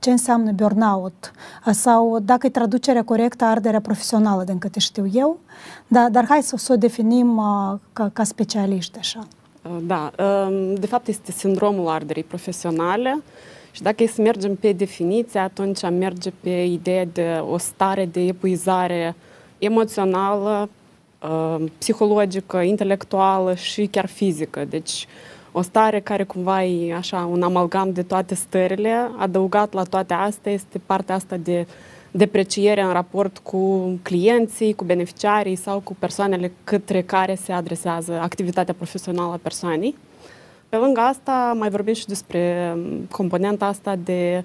ce înseamnă burnout sau dacă e traducerea corectă arderea profesională, din câte știu eu, da, dar hai să, să o definim ca, ca specialiști așa. Da, de fapt este sindromul arderii profesionale și dacă e să mergem pe definiție, atunci merge pe ideea de o stare de epuizare emoțională, psihologică, intelectuală și chiar fizică. Deci o stare care cumva e așa un amalgam de toate stările, adăugat la toate astea este partea asta de depreciere în raport cu clienții, cu beneficiarii sau cu persoanele către care se adresează activitatea profesională a persoanei. Pe lângă asta mai vorbim și despre componenta asta de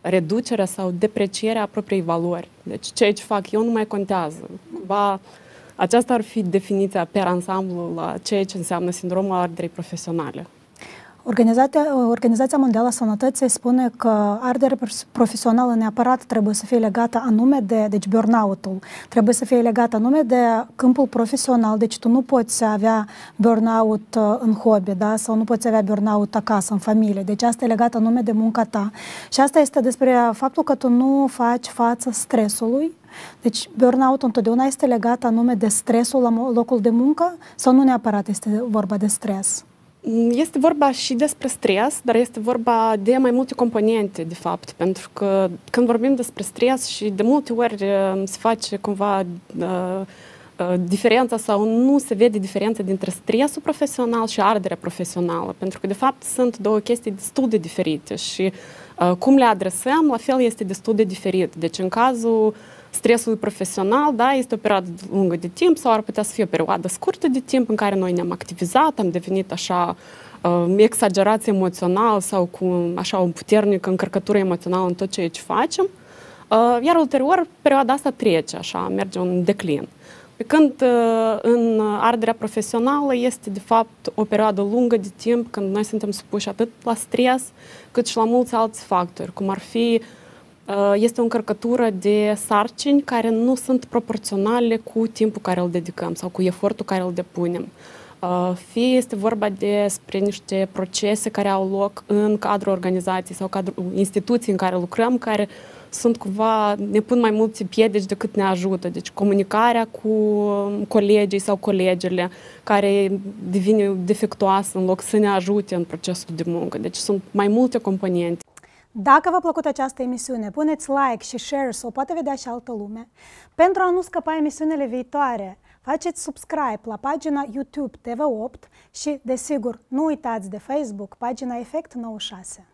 reducerea sau deprecierea propriei valori. Deci ceea ce fac eu nu mai contează. Cumva aceasta ar fi definiția per ansamblu la ceea ce înseamnă sindromul arderei profesionale. Organizația, Organizația Mondială a Sănătății spune că arderea profesională neapărat trebuie să fie legată anume de, deci burnout-ul, trebuie să fie legată anume de câmpul profesional, deci tu nu poți avea burnout uh, în hobby, da? sau nu poți avea burnout acasă, în familie, deci asta e legată anume de munca ta. Și asta este despre faptul că tu nu faci față stresului, deci burnout întotdeauna este legat anume de stresul la locul de muncă sau nu neapărat este vorba de stres? Este vorba și despre stres, dar este vorba de mai multe componente, de fapt, pentru că când vorbim despre stres și de multe ori uh, se face cumva uh, uh, diferența sau nu se vede diferența dintre stresul profesional și arderea profesională, pentru că, de fapt, sunt două chestii destul de diferite și uh, cum le adresăm, la fel, este destul de diferit. Deci, în cazul stresul profesional, da, este o perioadă lungă de timp sau ar putea să fie o perioadă scurtă de timp în care noi ne-am activizat, am devenit așa uh, exagerat emoțional sau cu așa o puternică încărcătură emoțională în tot ceea ce facem. Uh, iar ulterior, perioada asta trece, așa, merge un declin. Pe când uh, în arderea profesională este, de fapt, o perioadă lungă de timp când noi suntem supuși atât la stres, cât și la mulți alți factori, cum ar fi Uh, este o încărcătură de sarcini care nu sunt proporționale cu timpul care îl dedicăm sau cu efortul care îl depunem. Uh, fie este vorba despre niște procese care au loc în cadrul organizației sau cadrul instituției în care lucrăm, care sunt cumva, ne pun mai mulți piedici decât ne ajută. Deci comunicarea cu colegii sau colegele care devine defectuoasă în loc să ne ajute în procesul de muncă. Deci sunt mai multe componente. Dacă v-a plăcut această emisiune, puneți like și share să o poate vedea și altă lume. Pentru a nu scăpa emisiunile viitoare, faceți subscribe la pagina YouTube TV8 și, desigur, nu uitați de Facebook, pagina Efect 96.